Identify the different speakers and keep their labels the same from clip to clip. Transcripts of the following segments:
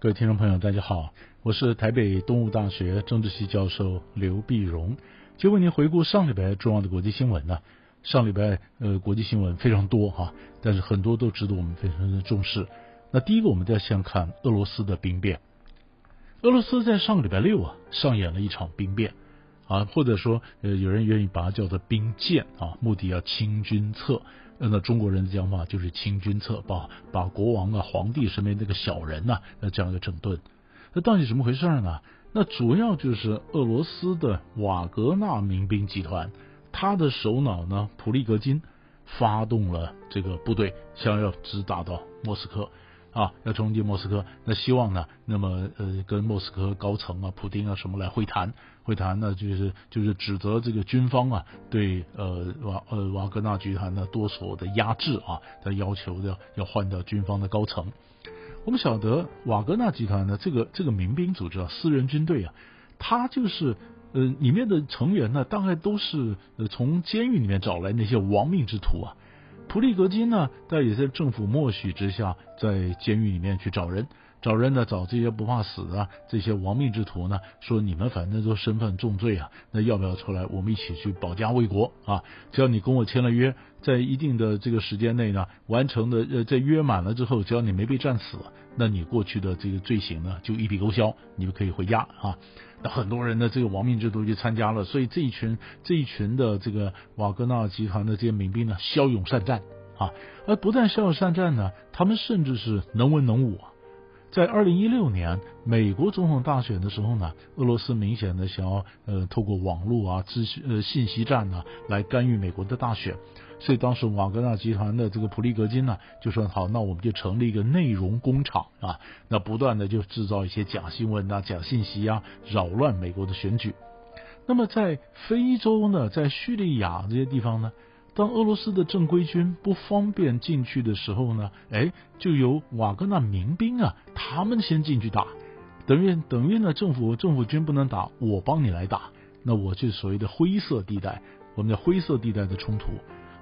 Speaker 1: 各位听众朋友，大家好，我是台北东吴大学政治系教授刘碧荣，就为您回顾上礼拜重要的国际新闻呢。上礼拜呃国际新闻非常多哈，但是很多都值得我们非常的重视。那第一个，我们再先看俄罗斯的兵变。俄罗斯在上个礼拜六啊上演了一场兵变啊，或者说呃有人愿意把它叫做兵谏啊，目的要清君侧。按照中国人的讲法，就是清君侧，把把国王啊、皇帝身边那个小人呐，那这样一个整顿。那到底怎么回事呢？那主要就是俄罗斯的瓦格纳民兵集团，他的首脑呢普利格金发动了这个部队，想要直打到莫斯科。啊，要冲击莫斯科，那希望呢？那么呃，跟莫斯科高层啊、普京啊什么来会谈？会谈呢，就是就是指责这个军方啊，对呃瓦呃瓦格纳集团呢多所的压制啊，他要求要要换掉军方的高层。我们晓得瓦格纳集团呢，这个这个民兵组织啊，私人军队啊，他就是呃里面的成员呢，大概都是呃从监狱里面找来那些亡命之徒啊。普利格金呢，在也在政府默许之下，在监狱里面去找人，找人呢，找这些不怕死啊，这些亡命之徒呢，说你们反正都身犯重罪啊，那要不要出来，我们一起去保家卫国啊？只要你跟我签了约，在一定的这个时间内呢，完成的呃，在约满了之后，只要你没被战死，那你过去的这个罪行呢，就一笔勾销，你就可以回家啊。那很多人的这个亡命之徒就参加了，所以这一群这一群的这个瓦格纳集团的这些民兵呢，骁勇善战啊，而不但骁勇善战呢，他们甚至是能文能武啊。在二零一六年美国总统大选的时候呢，俄罗斯明显的想要呃透过网络啊、资讯呃信息战呢来干预美国的大选。所以当时瓦格纳集团的这个普利格金呢，就说好，那我们就成立一个内容工厂啊，那不断的就制造一些假新闻啊、假信息啊，扰乱美国的选举。那么在非洲呢，在叙利亚这些地方呢，当俄罗斯的正规军不方便进去的时候呢，哎，就由瓦格纳民兵啊，他们先进去打，等于等于呢，政府政府军不能打，我帮你来打，那我就所谓的灰色地带，我们叫灰色地带的冲突。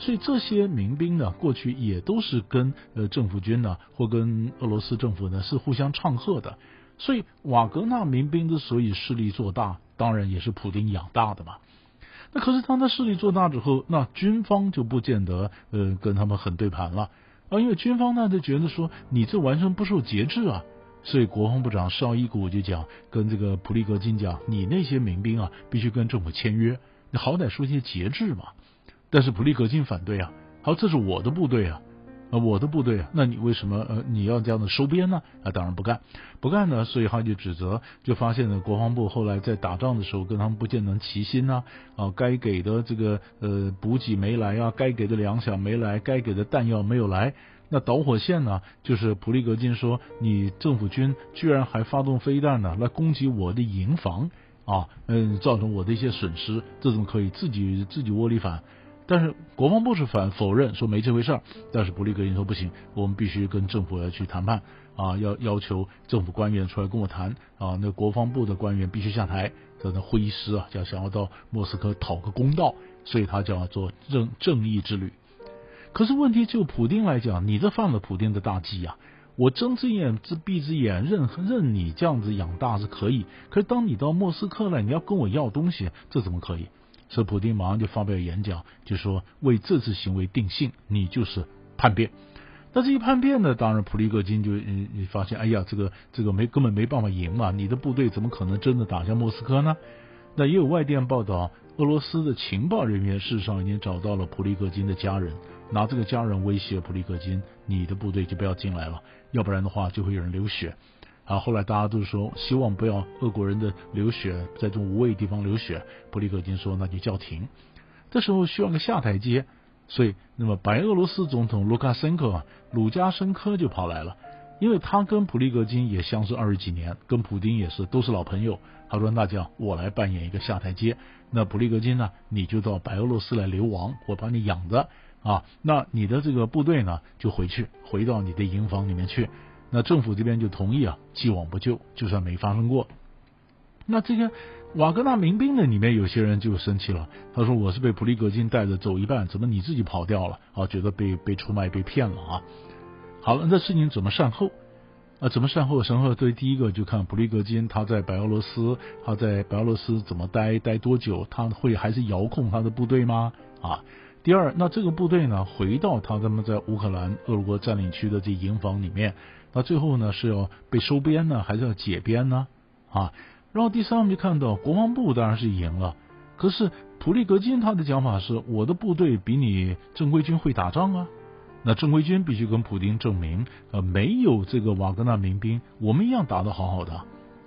Speaker 1: 所以这些民兵呢，过去也都是跟呃政府军呢，或跟俄罗斯政府呢是互相唱和的。所以瓦格纳民兵之所以势力做大，当然也是普京养大的嘛。那可是当他势力做大之后，那军方就不见得呃跟他们很对盘了啊，因为军方呢就觉得说你这完全不受节制啊。所以国防部长绍伊古就讲，跟这个普利格金讲，你那些民兵啊必须跟政府签约，你好歹说些节制嘛。但是普利格金反对啊，好，这是我的部队啊，我的部队，那你为什么呃你要这样的收编呢？啊，当然不干，不干呢，所以他就指责，就发现呢，国防部后来在打仗的时候跟他们不见能齐心呐，啊，该给的这个呃补给没来啊，该给的粮饷没来，该给的弹药没有来，那导火线呢，就是普利格金说你政府军居然还发动飞弹呢来攻击我的营房啊，嗯，造成我的一些损失，这种可以自己自己窝里反。但是国防部是反否认说没这回事儿，但是布利格金说不行，我们必须跟政府要去谈判啊，要要求政府官员出来跟我谈啊，那国防部的官员必须下台，在那会议师啊，就想要到莫斯科讨个公道，所以他就要做正正义之旅。可是问题就普京来讲，你这犯了普京的大忌啊！我睁只眼自闭只眼，任任你这样子养大是可以，可是当你到莫斯科来，你要跟我要东西，这怎么可以？所以普京马上就发表演讲，就说为这次行为定性，你就是叛变。那这一叛变呢，当然普利格金就嗯发现，哎呀，这个这个没根本没办法赢嘛，你的部队怎么可能真的打下莫斯科呢？那也有外电报道，俄罗斯的情报人员事实上已经找到了普利格金的家人，拿这个家人威胁普利格金，你的部队就不要进来了，要不然的话就会有人流血。啊，后来大家都说希望不要俄国人的流血在这种无谓地方流血，普里格金说那就叫停。这时候需要个下台阶，所以那么白俄罗斯总统卢卡申科啊，鲁加申科就跑来了，因为他跟普里格金也相识二十几年，跟普京也是都是老朋友。他说那叫我来扮演一个下台阶，那普里格金呢，你就到白俄罗斯来流亡，我把你养着啊，那你的这个部队呢就回去，回到你的营房里面去。那政府这边就同意啊，既往不咎，就算没发生过。那这个瓦格纳民兵的，里面有些人就生气了，他说：“我是被普利格金带着走一半，怎么你自己跑掉了？啊，觉得被被出卖、被骗了啊。”好了，这事情怎么善后？啊，怎么善后？善后对第一个就看普利格金他在白俄罗斯，他在白俄罗斯怎么待，待多久？他会还是遥控他的部队吗？啊，第二，那这个部队呢，回到他他们在乌克兰俄国占领区的这营房里面，那最后呢是要被收编呢，还是要解编呢？啊，然后第三，我们就看到国防部当然是赢了，可是普利格金他的讲法是，我的部队比你正规军会打仗啊。那正规军必须跟普京证明，呃，没有这个瓦格纳民兵，我们一样打得好好的。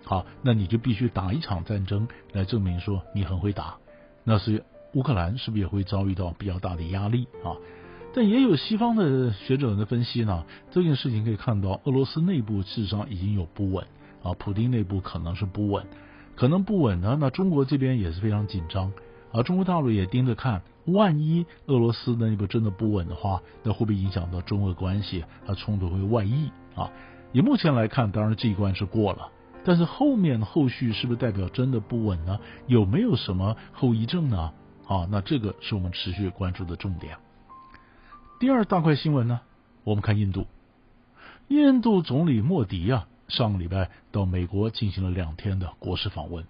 Speaker 1: 好，那你就必须打一场战争来证明说你很会打。那是乌克兰是不是也会遭遇到比较大的压力啊？但也有西方的学者的分析呢，这件事情可以看到，俄罗斯内部事实上已经有不稳啊，普京内部可能是不稳，可能不稳呢。那中国这边也是非常紧张。而中国大陆也盯着看，万一俄罗斯内部真的不稳的话，那会不会影响到中俄关系？啊，冲突会外溢啊？以目前来看，当然这一关是过了，但是后面后续是不是代表真的不稳呢？有没有什么后遗症呢？啊，那这个是我们持续关注的重点。第二大块新闻呢，我们看印度，印度总理莫迪啊，上个礼拜到美国进行了两天的国事访问，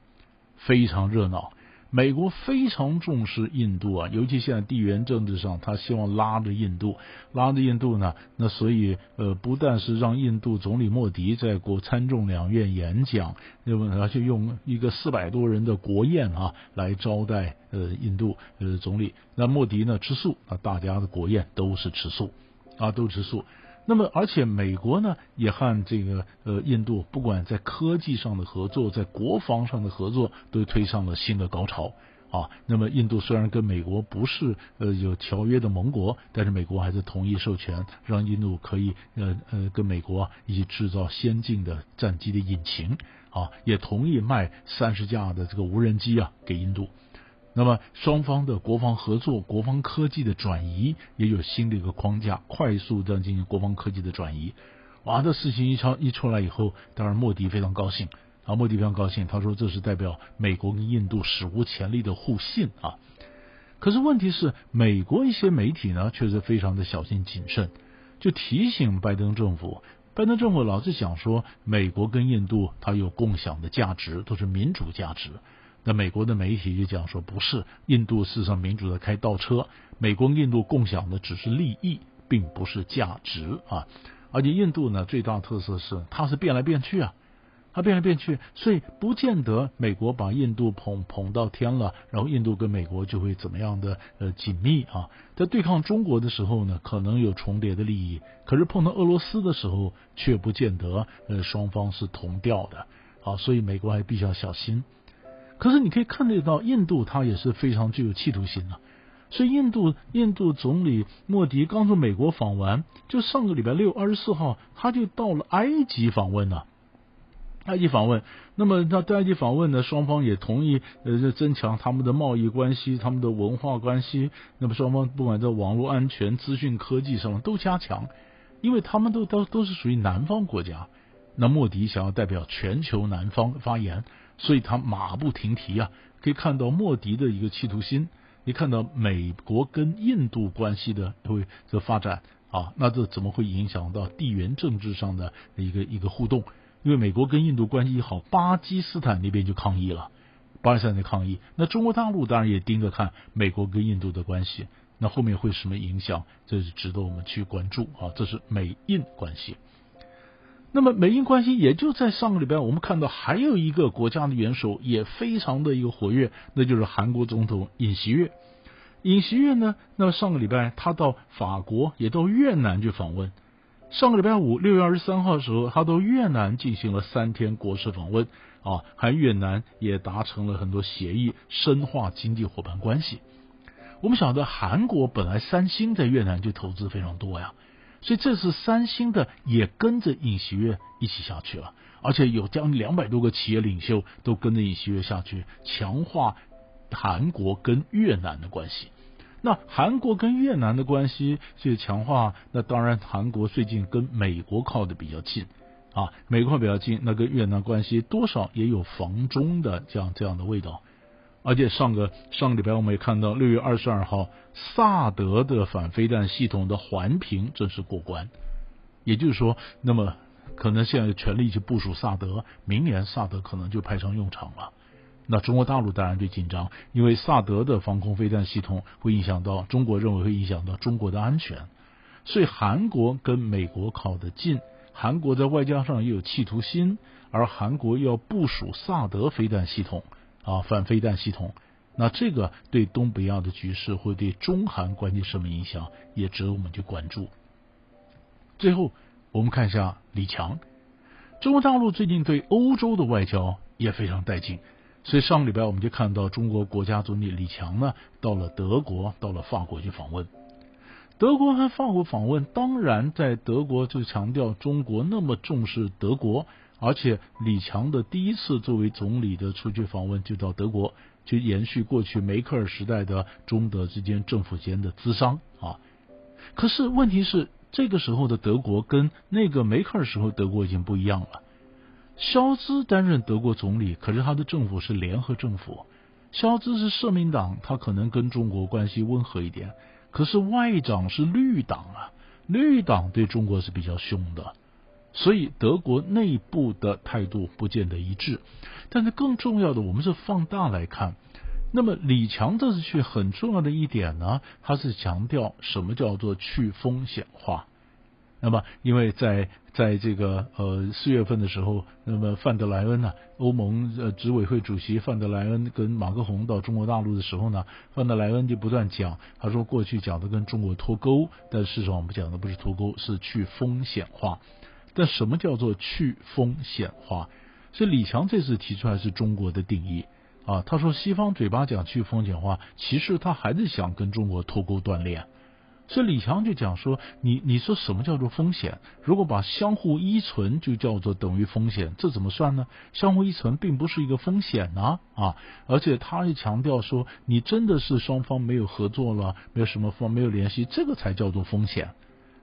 Speaker 1: 非常热闹。美国非常重视印度啊，尤其现在地缘政治上，他希望拉着印度，拉着印度呢，那所以呃，不但是让印度总理莫迪在国参众两院演讲，那么而且用一个四百多人的国宴啊来招待呃印度呃总理，那莫迪呢吃素啊，大家的国宴都是吃素啊，都吃素。那么，而且美国呢，也和这个呃印度，不管在科技上的合作，在国防上的合作，都推上了新的高潮啊。那么，印度虽然跟美国不是呃有条约的盟国，但是美国还是同意授权，让印度可以呃呃跟美国一起制造先进的战机的引擎啊，也同意卖三十架的这个无人机啊给印度。那么双方的国防合作、国防科技的转移也有新的一个框架，快速的进行国防科技的转移。哇，这事情一出一出来以后，当然莫迪非常高兴啊，莫迪非常高兴，他说这是代表美国跟印度史无前例的互信啊。可是问题是，美国一些媒体呢，却是非常的小心谨慎，就提醒拜登政府，拜登政府老是想说，美国跟印度它有共享的价值，都是民主价值。那美国的媒体就讲说，不是印度事实上民主的开倒车，美国印度共享的只是利益，并不是价值啊。而且印度呢，最大特色是它是变来变去啊，它变来变去，所以不见得美国把印度捧捧到天了，然后印度跟美国就会怎么样的呃紧密啊。在对抗中国的时候呢，可能有重叠的利益，可是碰到俄罗斯的时候，却不见得呃双方是同调的啊。所以美国还必须要小心。可是你可以看得到，印度它也是非常具有企图心的。所以印度印度总理莫迪刚从美国访完，就上个礼拜六二十四号，他就到了埃及访问了。埃及访问，那么他在埃及访问呢，双方也同意呃增强他们的贸易关系、他们的文化关系。那么双方不管在网络安全、资讯科技上都加强，因为他们都都都是属于南方国家。那莫迪想要代表全球南方发言。所以他马不停蹄啊，可以看到莫迪的一个企图心，你看到美国跟印度关系的会这发展啊，那这怎么会影响到地缘政治上的一个一个互动？因为美国跟印度关系好，巴基斯坦那边就抗议了，巴基斯坦的抗议，那中国大陆当然也盯着看美国跟印度的关系，那后面会什么影响？这是值得我们去关注啊，这是美印关系。那么美英关系也就在上个礼拜，我们看到还有一个国家的元首也非常的一个活跃，那就是韩国总统尹锡悦。尹锡悦呢，那上个礼拜他到法国，也到越南去访问。上个礼拜五六月二十三号的时候，他到越南进行了三天国事访问啊，和越南也达成了很多协议，深化经济伙伴关系。我们晓得韩国本来三星在越南就投资非常多呀。所以这次三星的也跟着尹锡悦一起下去了，而且有将近两百多个企业领袖都跟着尹锡悦下去，强化韩国跟越南的关系。那韩国跟越南的关系去强化，那当然韩国最近跟美国靠的比较近啊，美国比较近，那跟越南关系多少也有防中的这样这样的味道。而且上个上个礼拜我们也看到，六月二十二号，萨德的反飞弹系统的环评正式过关。也就是说，那么可能现在全力去部署萨德，明年萨德可能就派上用场了。那中国大陆当然就紧张，因为萨德的防空飞弹系统会影响到中国，认为会影响到中国的安全。所以韩国跟美国靠得近，韩国在外交上又有企图心，而韩国要部署萨德飞弹系统啊，反飞弹系统。那这个对东北亚的局势，会对中韩关系什么影响，也值得我们去关注。最后，我们看一下李强，中国大陆最近对欧洲的外交也非常带劲，所以上个礼拜我们就看到中国国家总理李强呢，到了德国，到了法国去访问。德国和法国访问，当然在德国就强调中国那么重视德国，而且李强的第一次作为总理的出去访问就到德国。就延续过去梅克尔时代的中德之间政府间的资商啊，可是问题是这个时候的德国跟那个梅克尔时候德国已经不一样了。肖兹担任德国总理，可是他的政府是联合政府。肖兹是社民党，他可能跟中国关系温和一点，可是外长是绿党啊，绿党对中国是比较凶的。所以德国内部的态度不见得一致，但是更重要的，我们是放大来看。那么李强这次去很重要的一点呢，他是强调什么叫做去风险化。那么因为在在这个呃四月份的时候，那么范德莱恩呢，欧盟呃执委会主席范德莱恩跟马克宏到中国大陆的时候呢，范德莱恩就不断讲，他说过去讲的跟中国脱钩，但事实上我们讲的不是脱钩，是去风险化。但什么叫做去风险化？所以李强这次提出来是中国的定义啊。他说西方嘴巴讲去风险化，其实他还是想跟中国脱钩断链。所以李强就讲说，你你说什么叫做风险？如果把相互依存就叫做等于风险，这怎么算呢？相互依存并不是一个风险呢啊！而且他也强调说，你真的是双方没有合作了，没有什么方没有联系，这个才叫做风险。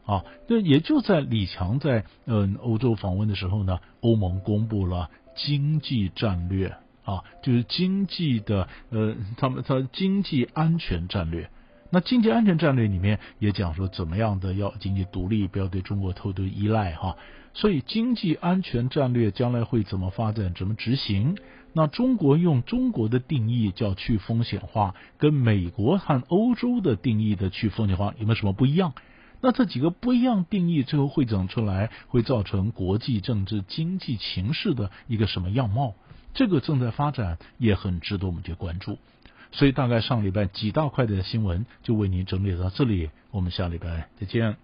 Speaker 1: 啊，那也就在李强在嗯欧洲访问的时候呢，欧盟公布了经济战略啊，就是经济的呃，他们他经济安全战略。那经济安全战略里面也讲说怎么样的要经济独立，不要对中国偷偷依赖哈。所以经济安全战略将来会怎么发展，怎么执行？那中国用中国的定义叫去风险化，跟美国和欧洲的定义的去风险化有没有什么不一样？那这几个不一样定义，最后汇整出来，会造成国际政治经济形势的一个什么样貌？这个正在发展，也很值得我们去关注。所以，大概上礼拜几大块的新闻就为您整理到这里，我们下礼拜再见。